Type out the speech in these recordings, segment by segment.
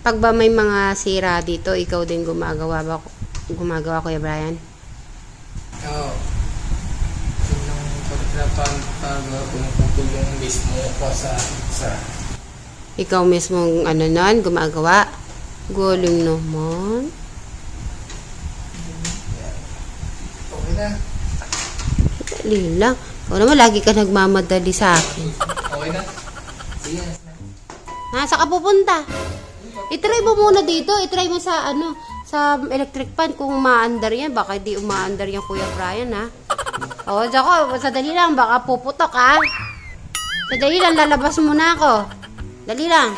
Pag ba may mga sira dito, ikaw din gumagawa ba? Gumagawa, Kuya Brian? Oo. Yun ang pagpapagawa pumuputulong mismo ko sa sa Ikaw mismo ano nun, gumagawa? Galing naman. Okay na. Dali lang. O naman, lagi ka nagmamadali sa akin. Okay na. Sige na. Nasa ka pupunta? I-try mo muna dito. I-try mo sa ano, sa electric fan kung umaandar yan. Baka di umaandar yan, Kuya Brian, ha? O, Joko, sadali lang. Baka puputok, ha? Sadali lang, lalabas muna ako. Dali lang.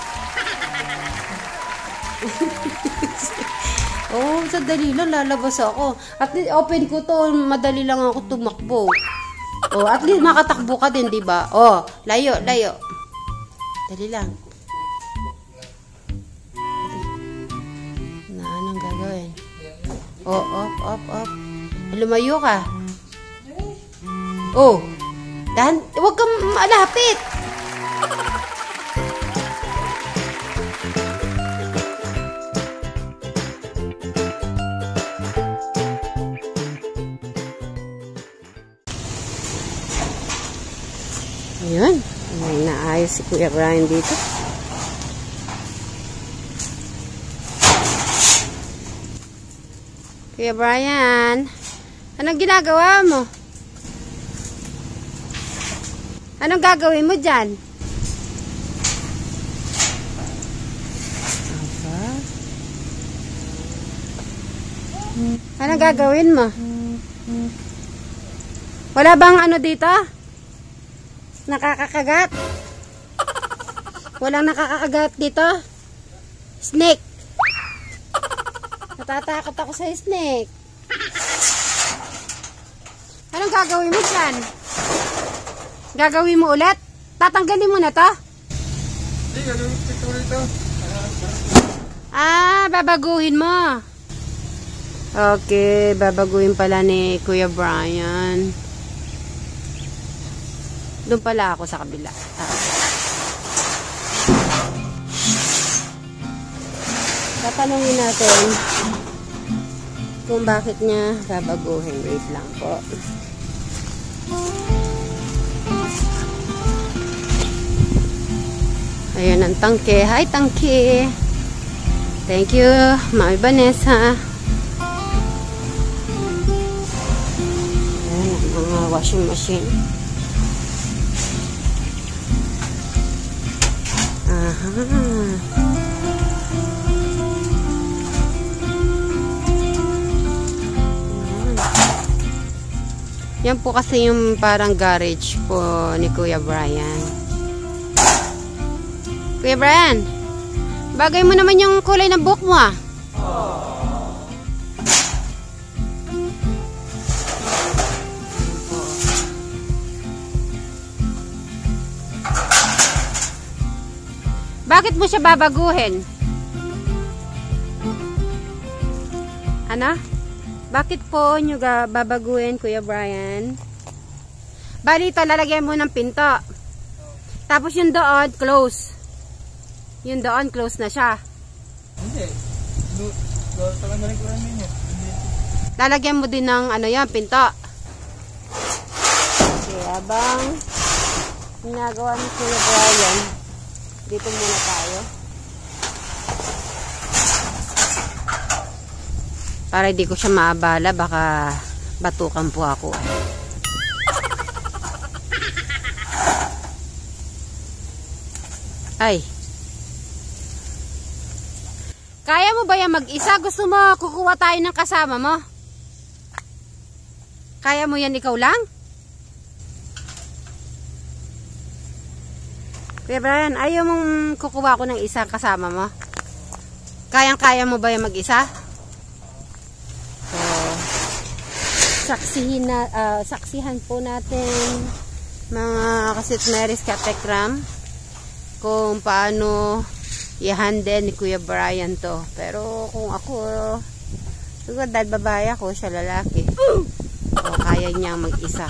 oh, sadali lang, lalabas ako. At least, open ko to. Madali lang ako tumakbo. Oh, at least makatakbo ka din, di ba? Oh, layo, layo. Dali lang. Oh, up, up, up. Lumayo ka. Oh, dahan, huwag kang malapit. Ayun, may naayos si Kuya Brian dito. Kuya Brian, anong ginagawa mo? Anong gagawin mo dyan? Anong gagawin mo? Wala bang ano dito? Nakakakagat? Walang nakakakagat dito? Snake. Natatakot ako sa snake. Anong gagawin mo dyan? Gagawin mo ulit? Tatanggalin mo na to? Hindi, gagawin ko rito. Ah, babaguhin mo. Okay, babaguhin pala ni Kuya Brian. Doon pala ako sa kabila. Ah. Tatanungin natin kung bakit niya babaguhin. Wait lang po. Ayan ang tangke. Hi, tangke. Thank you, Mami Vanessa. Ayan ang mga washing machine. Aha. Yan po kasi yung parang garage po ni Kuya Brian. Kuya Brian, bagay mo naman yung kulay ng book mo ah. Bakit mo siya babaguhin? Ano? Bakit po nyo ga babaguhin, Kuya Brian? Bali ito, lalagyan mo ng pinto. Tapos yung doon, close. Yung doon, close na siya. Hindi. Talanggalin ko lang ninyo. Hindi. Lalagyan mo din ng ano yan, pinto. Okay, abang ginagawa ni Kuya Brian, dito muna tayo. Para hindi ko siya maabala, baka batukan po ako. eh. Ay. Kaya mo ba yan mag-isa? Gusto mo kukuha tayo ng kasama mo? Kaya mo yan ikaw lang? Kuya Brian, ayaw mong kukuha ko ng isang kasama mo? Kayang-kaya mo ba yan mag-isa? So, saksihin na, ah, saksihan po natin mga kasitmeris katekram kung paano i-handle ni Kuya Brian to. Pero kung ako, siguro dahil babae ako, siya lalaki. O kaya niyang mag-isa.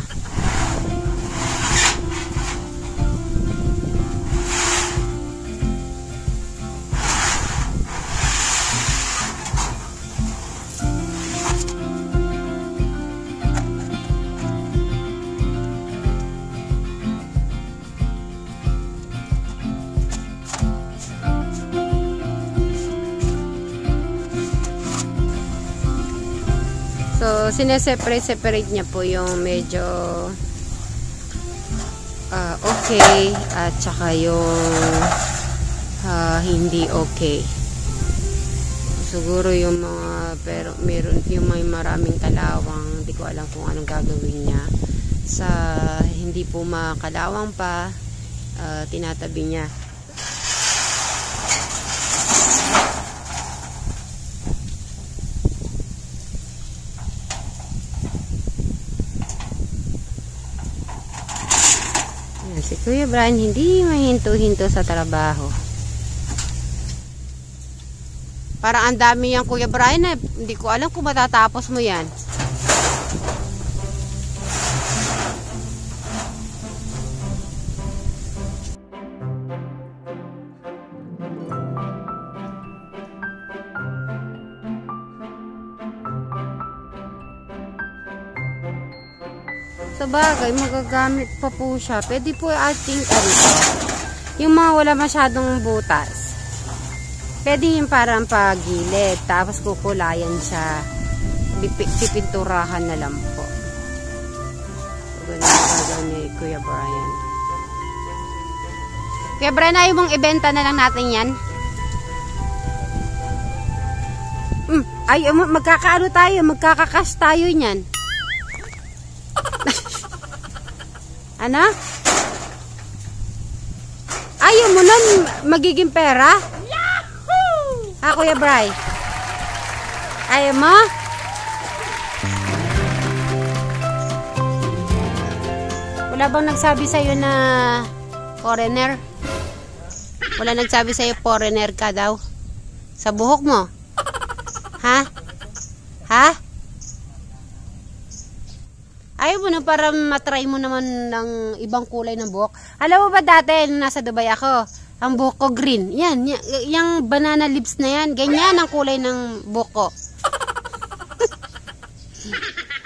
Sineseparate-separate niya po yung medyo ah, okay at saka yung ah, hindi okay. Siguro yung mga pero meron yung may maraming kalawang, hindi ko alam kung anong gagawin niya. Sa hindi po makalawang pa, ah, tinatabi niya. Si Kuya Brian hindi mahinto-hinto sa trabaho. Parang ang dami yan Kuya Brian eh. Hindi ko alam kung matatapos mo yan. Sa bagay, magagamit pa po siya. Pwede po ating ano, yung mga wala masyadong butas. Pwede yung parang pagilid, tapos kukulayan siya. Pipi- Pipinturahan na lang po. So, ganun ni Kuya Brian. Kuya Brian, ayaw mong ibenta na lang natin yan? Mm, ay, um, magkakaano tayo, magkakakas tayo niyan. Ano? Ayaw mo nun magiging pera? Yahoo! Ha, Kuya Bry? Ayaw mo? Wala bang nagsabi sa'yo na foreigner? Wala nagsabi sa'yo foreigner ka daw? Sa buhok mo? Ha? Ha? Ayaw mo na para matry mo naman ng ibang kulay ng buhok. Alam mo ba dati, nasa Dubai ako, ang buhok ko green. Yan, yung banana lips na yan, ganyan ang kulay ng buhok ko.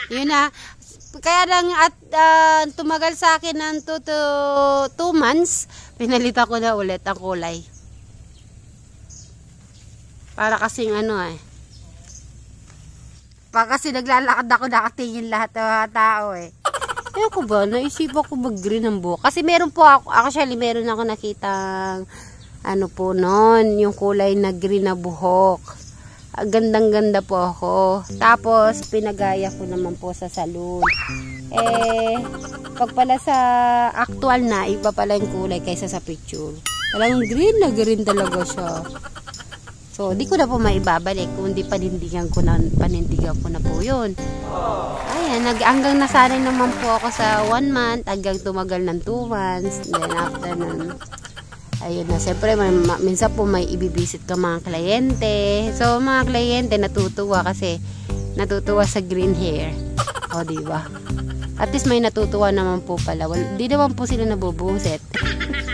Yun na. Kaya lang at ah, tumagal sa akin ng 2 to 2 months, pinalitan ko na ulit ang kulay. Para kasing ano eh. Pa kasi naglalakad ako, nakatingin lahat ng mga tao eh. Ewan ko ba, naisipan ko mag-green ang buhok. Kasi meron po ako, actually meron ako nakitang ano po noon, yung kulay na green na buhok. Ah, Gandang-ganda po ako. Tapos, pinagaya ko naman po sa salon. Eh, pag pala sa actual na, iba pala yung kulay kaysa sa picture. Talagang green na green talaga siya. So, di ko na po maibabalik kung di panindigan ko na, panindigan ko na po yun. Ayan, nag, hanggang nasanay naman po ako sa one month, hanggang tumagal ng two months. Then after nun, ayun na, siyempre, may, ma- minsan po may ibibisit ka mga kliyente. So, mga kliyente natutuwa kasi natutuwa sa green hair. O, di ba? At least may natutuwa naman po pala. Wal, di naman po sila nabubuset.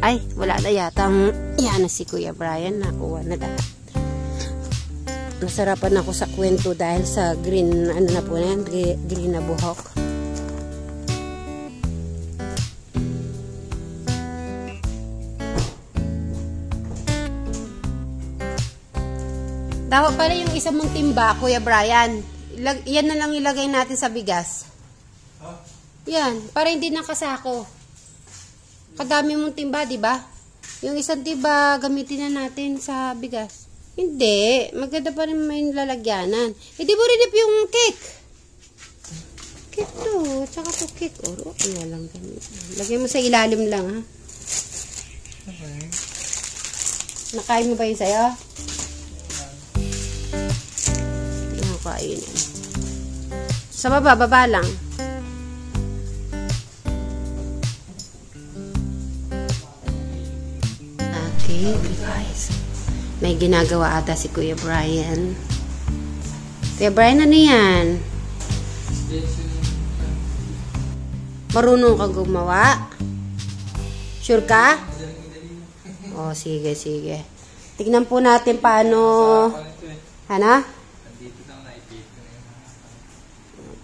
Ay, wala na yata ang yan na si Kuya Brian. Nakuha na lahat. Nasarapan ako sa kwento dahil sa green, ano na po na yan, gre- green na buhok. Dapat pala yung isang mong timba, Kuya Brian. Ilag- yan na lang ilagay natin sa bigas. Yan, para hindi nakasako. Kadami mong timba, di ba? Yung isang timba, gamitin na natin sa bigas. Hindi. Maganda pa rin may lalagyanan. Hindi mo rin yung cake. Cake to. Tsaka to cake. Oro, wala lang ganun. Lagyan mo sa ilalim lang, ha? Okay. Nakain mo ba yun sa'yo? Nakain. Sa baba, baba lang. Okay, guys. May ginagawa ata si Kuya Brian. Kuya Brian, ano yan? Marunong ka gumawa? Sure ka? Oh, sige, sige. Tignan po natin paano... Ano?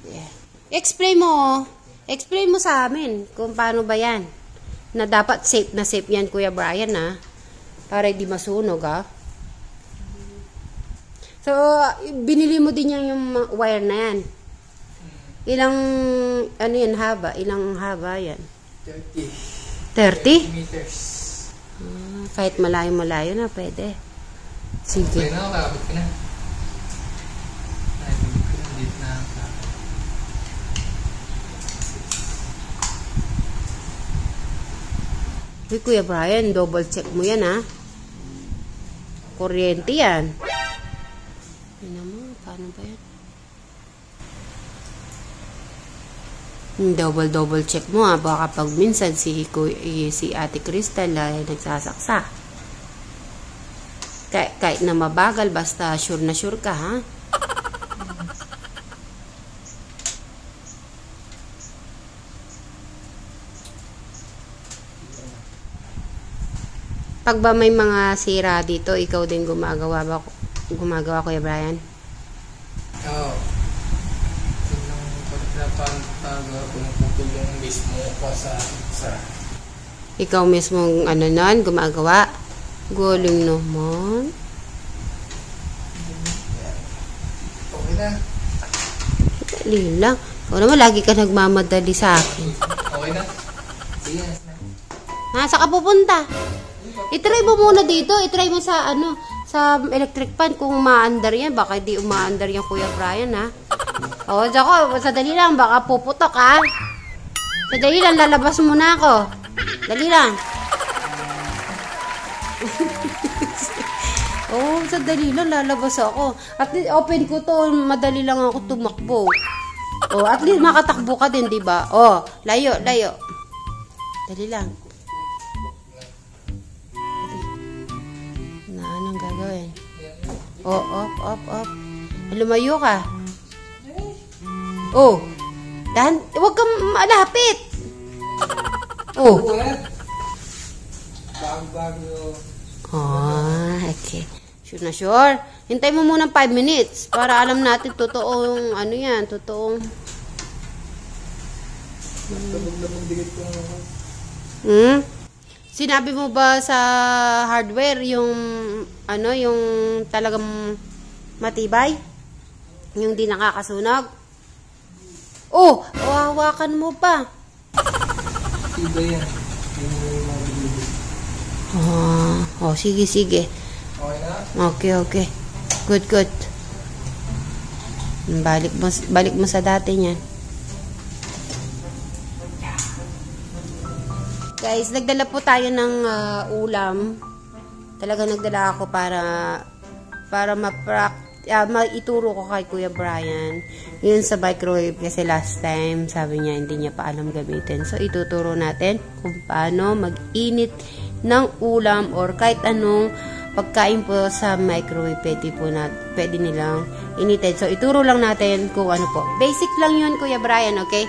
Yeah. Explain mo. Explain mo sa amin kung paano ba yan. Na dapat safe na safe yan, Kuya Brian, ha? Para hindi masunog, ha? So, binili mo din yan yung wire na yan. Ilang, ano yan, haba? Ilang haba yan? 30. 30? meters. Ah, kahit malayo-malayo na, pwede. Sige. na, kakabit ka na. Ay, hindi ko na, dito na. Uy, Kuya Brian, double check mo yan, ha? Kuryente yan. Ano mo, paano ba yan? Hmm, Double-double check mo, ha? Baka pag minsan si, eh, si Ate Crystal ay nagsasaksa. Kahit, kahit na mabagal, basta sure na sure ka, ha? Pag ba may mga sira dito, ikaw din gumagawa ba? Gumagawa, Kuya Brian? Oo. Yun ang pagkapantagawa ko ng pupulong mismo pa sa sa Ikaw mismo ano nun, gumagawa? Galing naman. Okay na. Dali lang. Ikaw naman, lagi ka nagmamadali sa akin. Okay na. Sige na. Ha, saan ka pupunta? I-try mo muna dito. I-try mo sa ano, sa electric fan kung umaandar yan. Baka di umaandar yan, Kuya Brian, ha? O, Joko, sadali lang. Baka puputok, ha? Sadali lang, lalabas muna ako. Dali lang. oh, sadali lang, lalabas ako. At least, open ko to, madali lang ako tumakbo. Oh, at least makatakbo ka din, di ba? Oh, layo, layo. Dali lang. Anong gagawin? Oh, up, up, up. Lumayo ka. Oh. Dan, huwag kang malapit. Oh. Ah, okay. Sure na sure. Hintay mo muna 5 minutes para alam natin totoong ano yan, totoong. Hmm? Sinabi mo ba sa hardware yung ano, yung talagang matibay? Yung di nakakasunog? Oh, hawakan mo pa. Iba yan. Ah, oh, sige, sige. Okay, okay. Good, good. Balik mo, balik mo sa dati niyan. Guys, nagdala po tayo ng ah, ulam. Talaga nagdala ako para para maprak ah, maituro ko kay Kuya Brian. Yun sa microwave kasi last time sabi niya hindi niya pa alam gamitin. So ituturo natin kung paano mag-init ng ulam or kahit anong pagkain po sa microwave pwede po na pwede nilang initin. So ituro lang natin kung ano po. Basic lang yun Kuya Brian, okay?